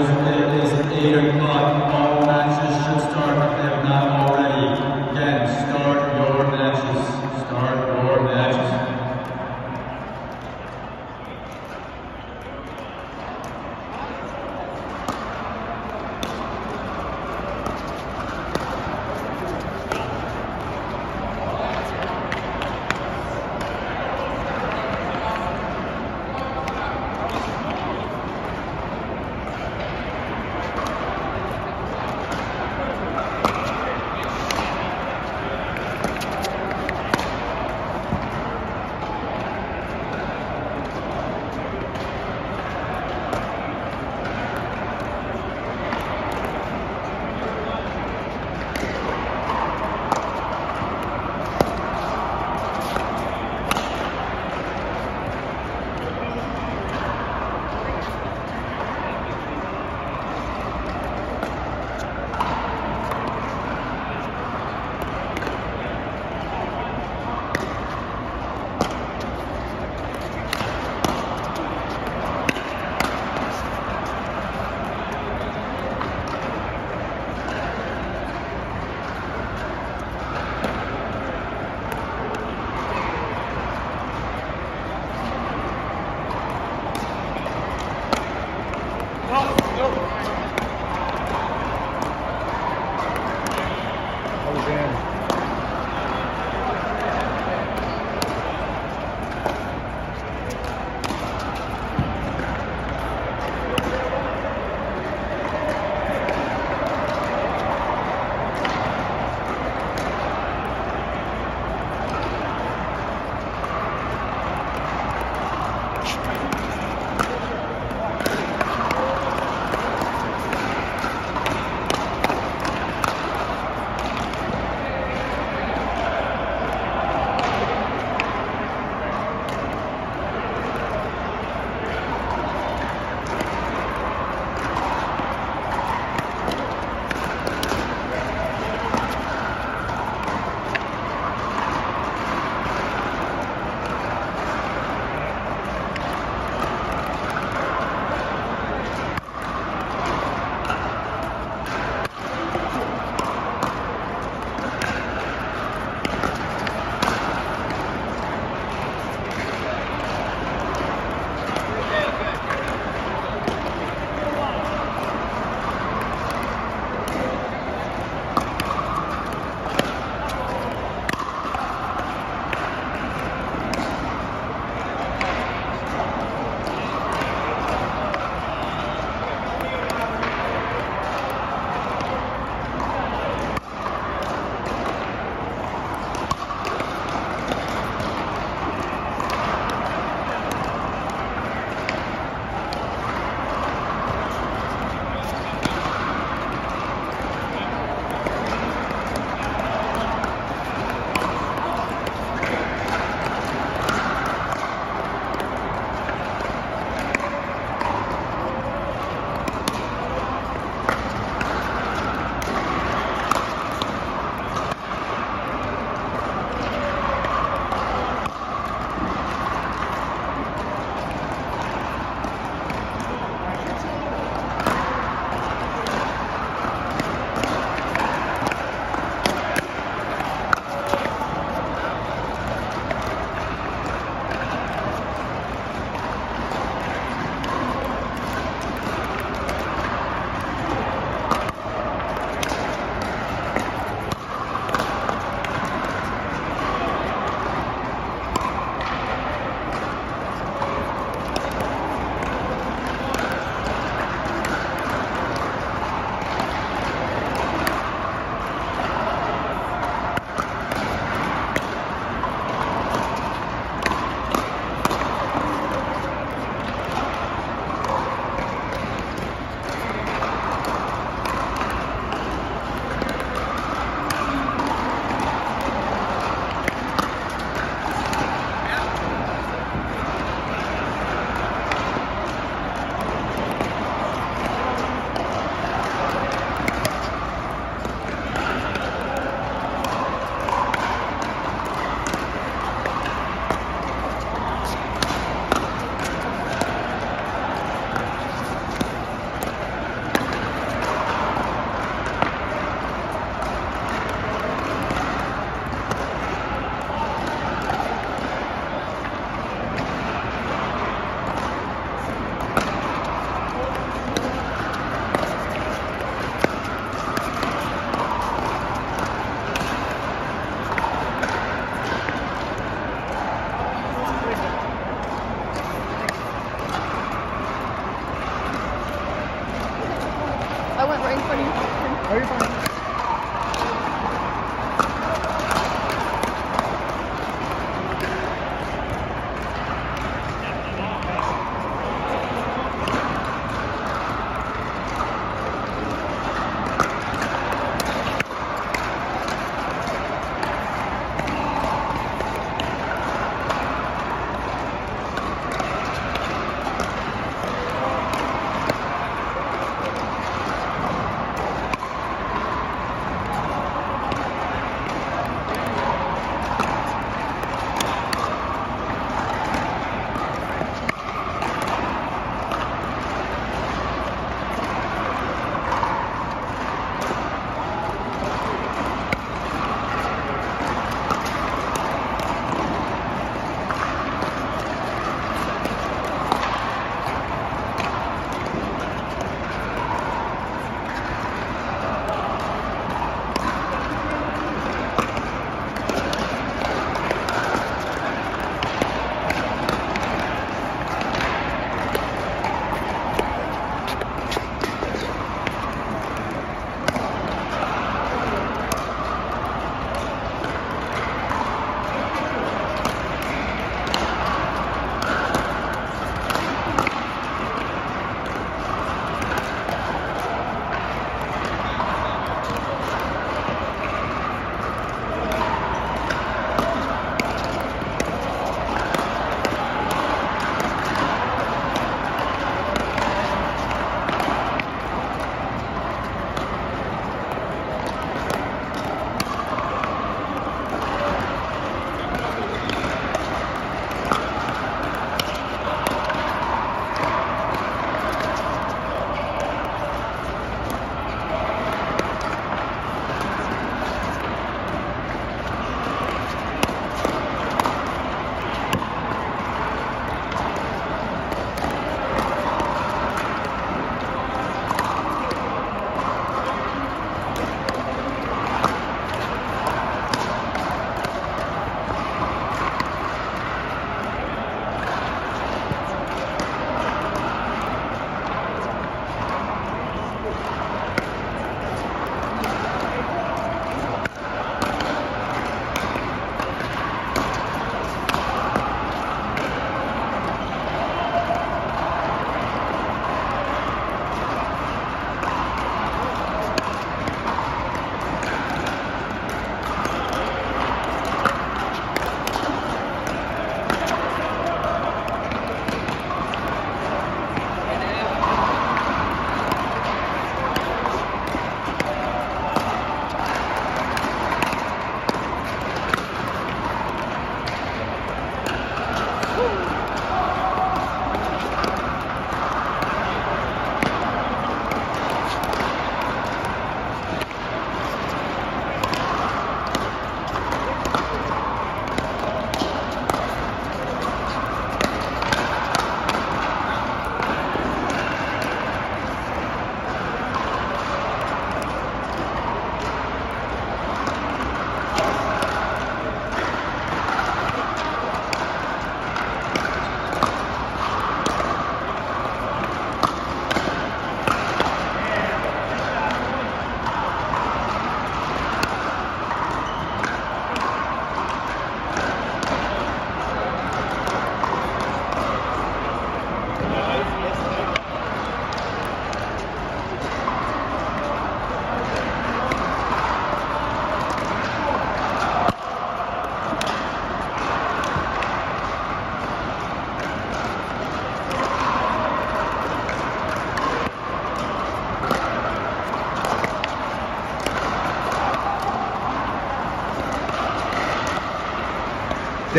Boys, it is 8 o'clock.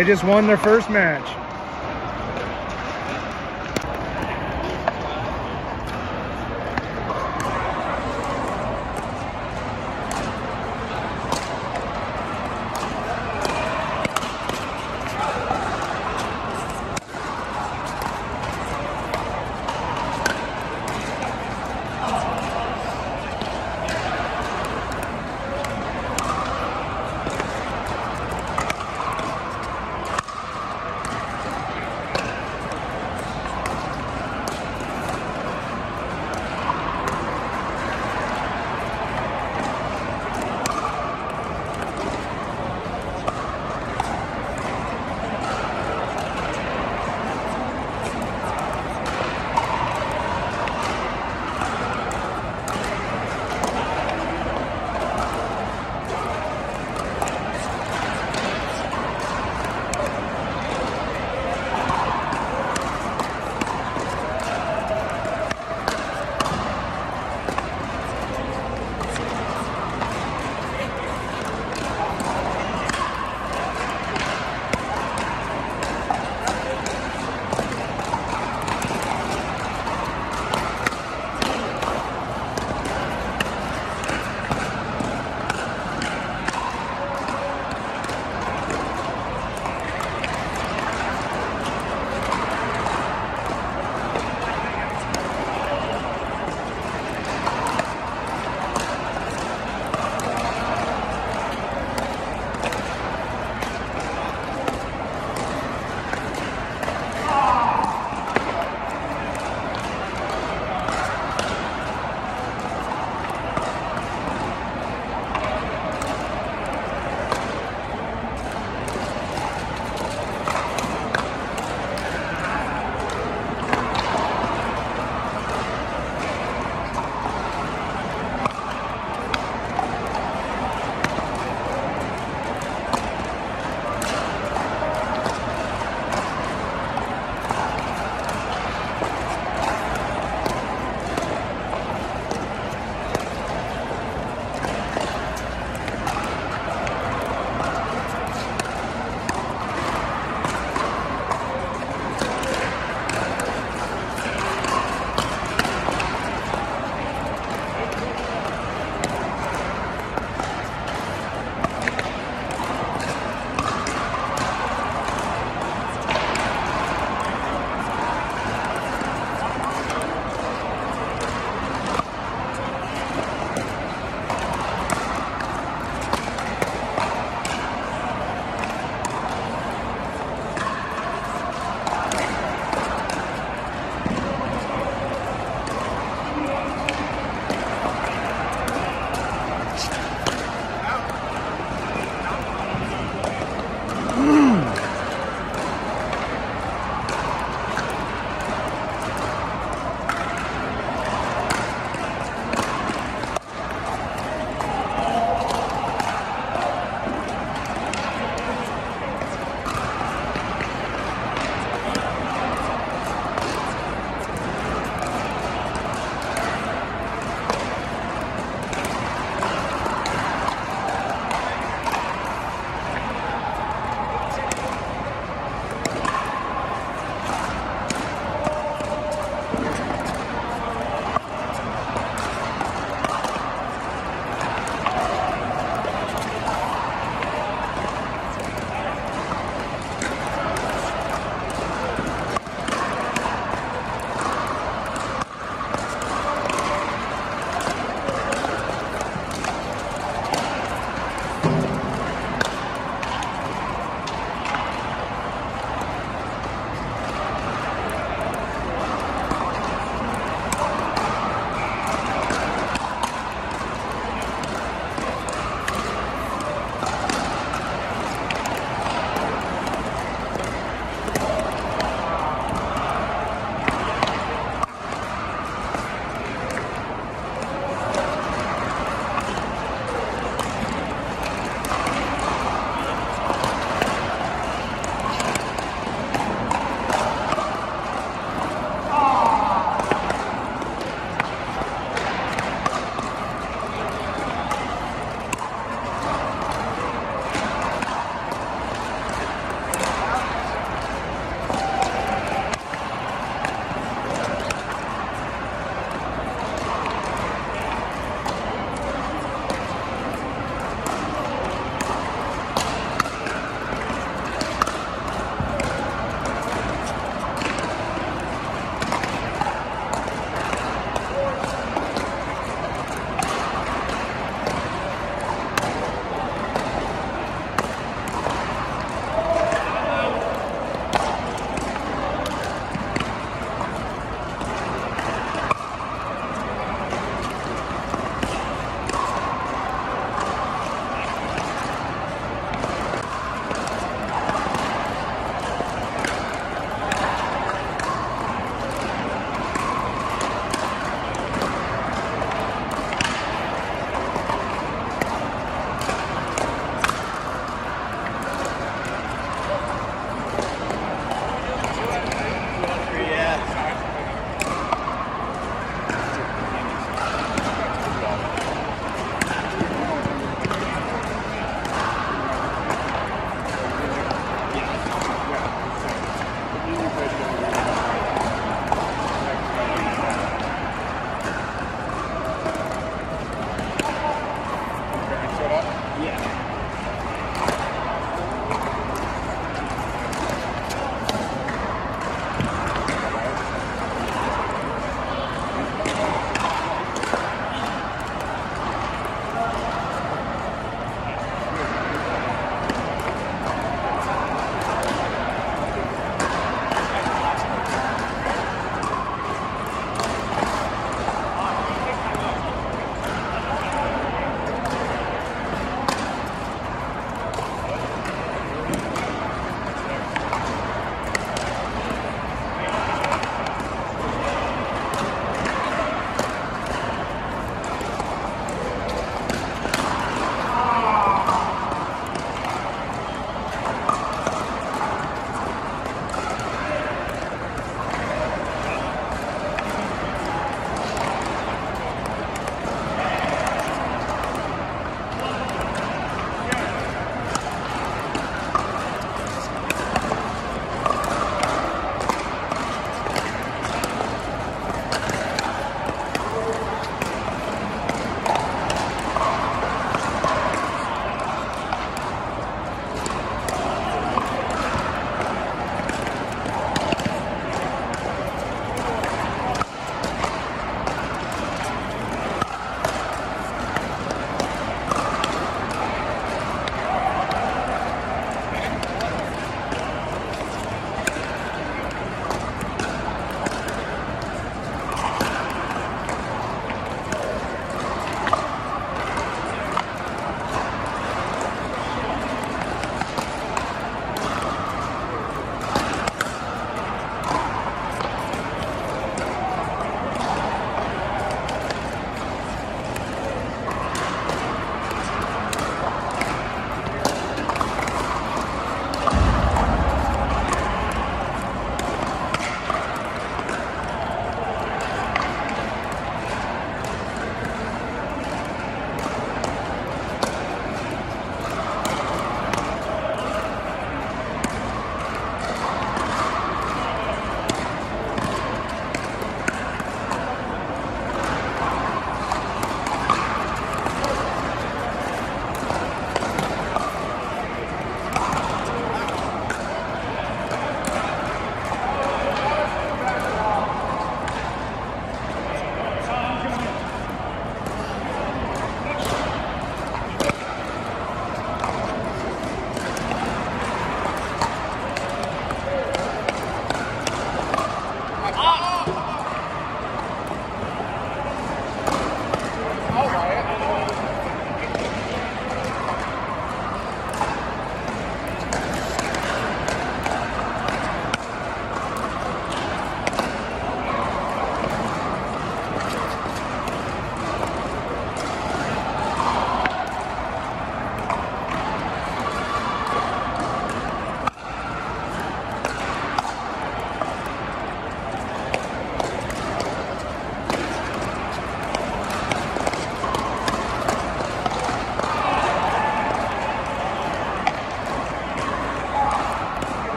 They just won their first match.